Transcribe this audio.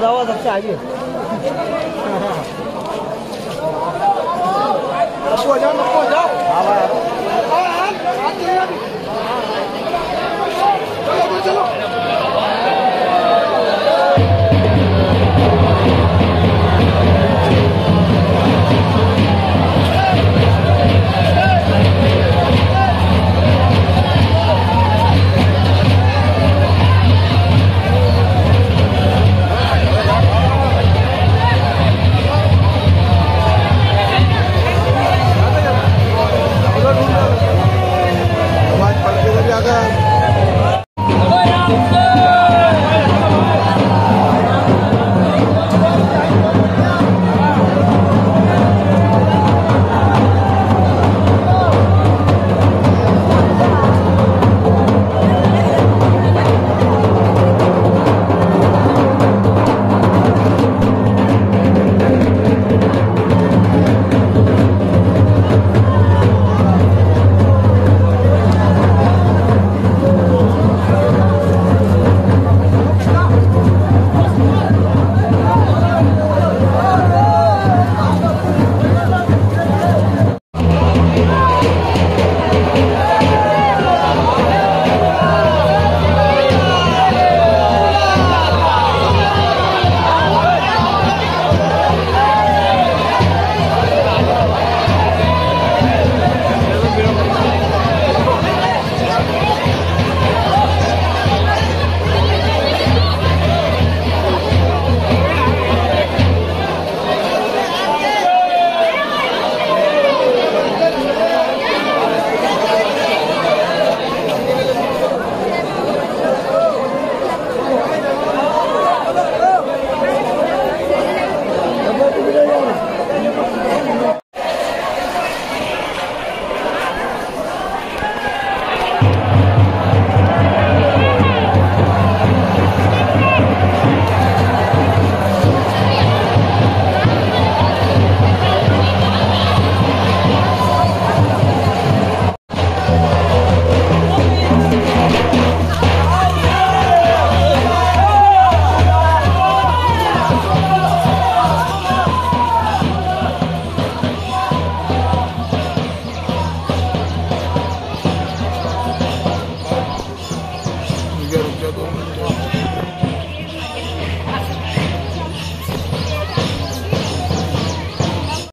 Да, вода.